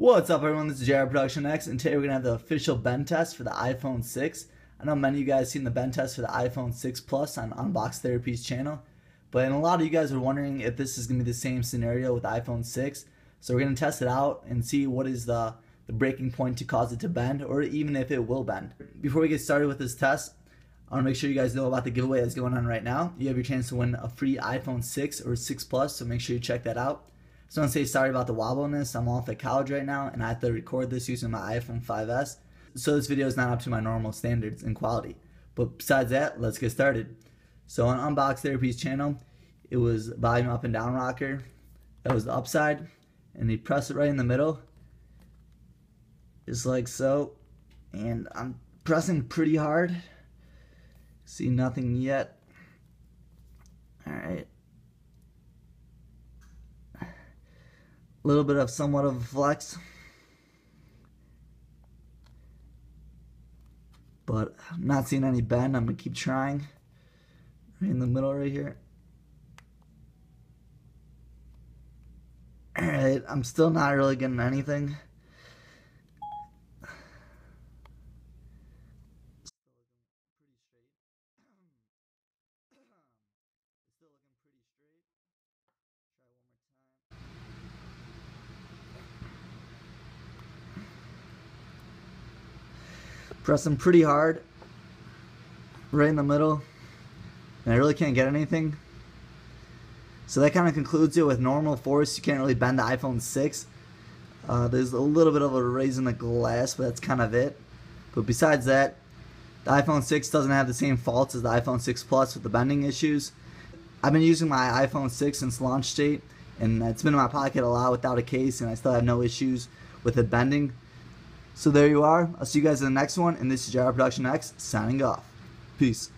What's up everyone, this is JR Production X and today we're going to have the official bend test for the iPhone 6. I know many of you guys seen the bend test for the iPhone 6 Plus on Unbox Therapy's channel, but a lot of you guys are wondering if this is going to be the same scenario with iPhone 6. So we're going to test it out and see what is the, the breaking point to cause it to bend or even if it will bend. Before we get started with this test, I want to make sure you guys know about the giveaway that's going on right now. You have your chance to win a free iPhone 6 or 6 Plus, so make sure you check that out. So I want to say sorry about the wobbleness. I'm off at college right now and I have to record this using my iPhone 5S. So this video is not up to my normal standards and quality. But besides that, let's get started. So on Unbox Therapy's channel, it was volume up and down rocker. That was the upside. And you press it right in the middle. Just like so. And I'm pressing pretty hard. See nothing yet. Alright. A little bit of somewhat of a flex. But I'm not seeing any bend. I'm going to keep trying. Right in the middle right here. Alright, I'm still not really getting anything. Pressing pretty hard right in the middle and I really can't get anything. So that kind of concludes it with normal force. You can't really bend the iPhone 6 uh, there's a little bit of a raise in the glass but that's kind of it. But besides that the iPhone 6 doesn't have the same faults as the iPhone 6 Plus with the bending issues. I've been using my iPhone 6 since launch date and it's been in my pocket a lot without a case and I still have no issues with it bending so there you are. I'll see you guys in the next one. And this is JR Production X signing off. Peace.